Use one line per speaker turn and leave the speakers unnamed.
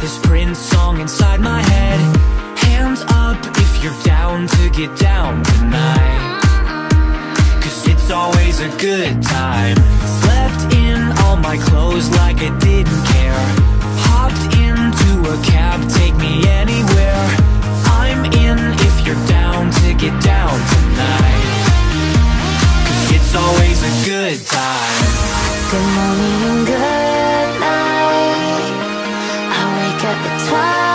this Prince song inside my head? Hands up if you're down to get down tonight Cause it's always a good time Slept in all my clothes like I didn't at the